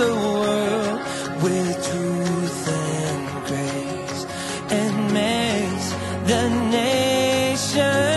the world with truth and grace and makes the nation.